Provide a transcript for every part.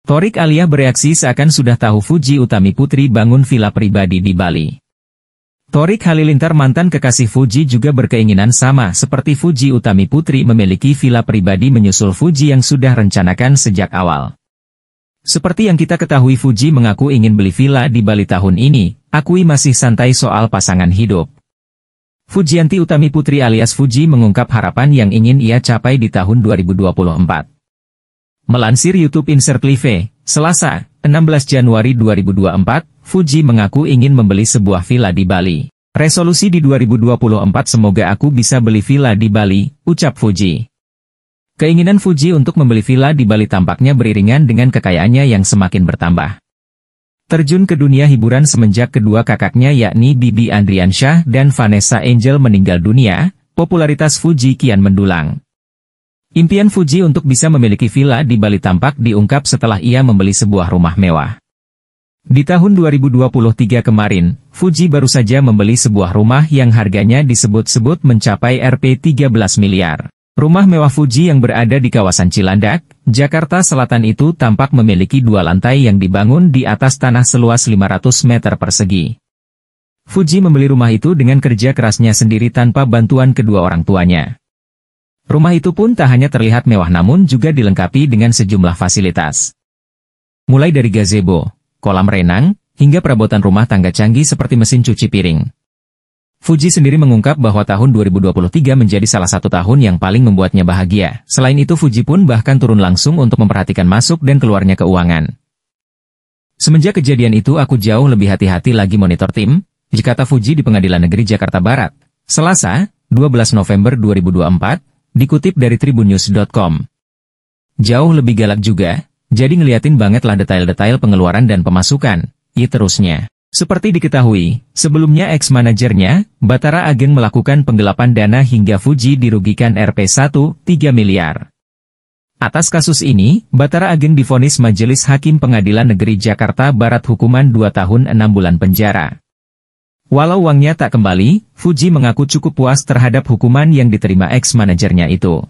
Torik Alia bereaksi seakan sudah tahu Fuji Utami Putri bangun villa pribadi di Bali. Torik Halilintar mantan kekasih Fuji juga berkeinginan sama seperti Fuji Utami Putri memiliki villa pribadi menyusul Fuji yang sudah rencanakan sejak awal. Seperti yang kita ketahui Fuji mengaku ingin beli villa di Bali tahun ini, akui masih santai soal pasangan hidup. Fujianti Utami Putri alias Fuji mengungkap harapan yang ingin ia capai di tahun 2024. Melansir YouTube Insert Live, Selasa, 16 Januari 2024, Fuji mengaku ingin membeli sebuah villa di Bali. Resolusi di 2024 semoga aku bisa beli villa di Bali, ucap Fuji. Keinginan Fuji untuk membeli villa di Bali tampaknya beriringan dengan kekayaannya yang semakin bertambah. Terjun ke dunia hiburan semenjak kedua kakaknya yakni Bibi Andriansyah dan Vanessa Angel meninggal dunia, popularitas Fuji kian mendulang. Impian Fuji untuk bisa memiliki villa di Bali tampak diungkap setelah ia membeli sebuah rumah mewah. Di tahun 2023 kemarin, Fuji baru saja membeli sebuah rumah yang harganya disebut-sebut mencapai Rp 13 miliar. Rumah mewah Fuji yang berada di kawasan Cilandak, Jakarta Selatan itu tampak memiliki dua lantai yang dibangun di atas tanah seluas 500 meter persegi. Fuji membeli rumah itu dengan kerja kerasnya sendiri tanpa bantuan kedua orang tuanya. Rumah itu pun tak hanya terlihat mewah namun juga dilengkapi dengan sejumlah fasilitas. Mulai dari gazebo, kolam renang, hingga perabotan rumah tangga canggih seperti mesin cuci piring. Fuji sendiri mengungkap bahwa tahun 2023 menjadi salah satu tahun yang paling membuatnya bahagia. Selain itu Fuji pun bahkan turun langsung untuk memperhatikan masuk dan keluarnya keuangan. Semenjak kejadian itu aku jauh lebih hati-hati lagi monitor tim, kata Fuji di Pengadilan Negeri Jakarta Barat. Selasa, 12 November 2024, Dikutip dari tribunnews.com. Jauh lebih galak juga, jadi ngeliatin banget lah detail-detail pengeluaran dan pemasukan, i terusnya. Seperti diketahui, sebelumnya ex-manajernya, Batara Ageng melakukan penggelapan dana hingga Fuji dirugikan Rp1, 3 miliar. Atas kasus ini, Batara Ageng difonis Majelis Hakim Pengadilan Negeri Jakarta Barat hukuman 2 tahun 6 bulan penjara. Walau uangnya tak kembali, Fuji mengaku cukup puas terhadap hukuman yang diterima ex-manajernya itu.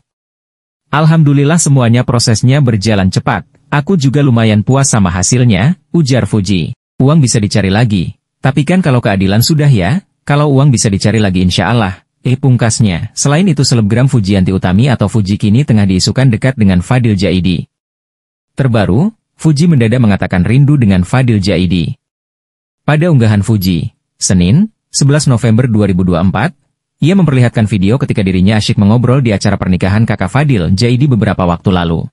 Alhamdulillah semuanya prosesnya berjalan cepat, aku juga lumayan puas sama hasilnya, ujar Fuji. Uang bisa dicari lagi, tapi kan kalau keadilan sudah ya, kalau uang bisa dicari lagi insya Allah. Eh pungkasnya, selain itu selebgram Fujianti Utami atau Fuji kini tengah diisukan dekat dengan Fadil Jaidi. Terbaru, Fuji mendadak mengatakan rindu dengan Fadil Jaidi. Pada unggahan Fuji, Senin, 11 November 2024, ia memperlihatkan video ketika dirinya asyik mengobrol di acara pernikahan kakak Fadil, Jaidi beberapa waktu lalu.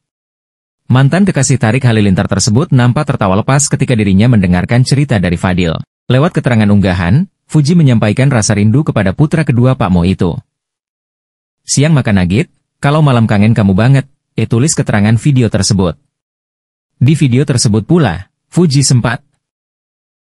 Mantan kekasih Tarik Halilintar tersebut nampak tertawa lepas ketika dirinya mendengarkan cerita dari Fadil. Lewat keterangan unggahan, Fuji menyampaikan rasa rindu kepada putra kedua Pak Mo itu. Siang makan nugget, kalau malam kangen kamu banget, e tulis keterangan video tersebut. Di video tersebut pula, Fuji sempat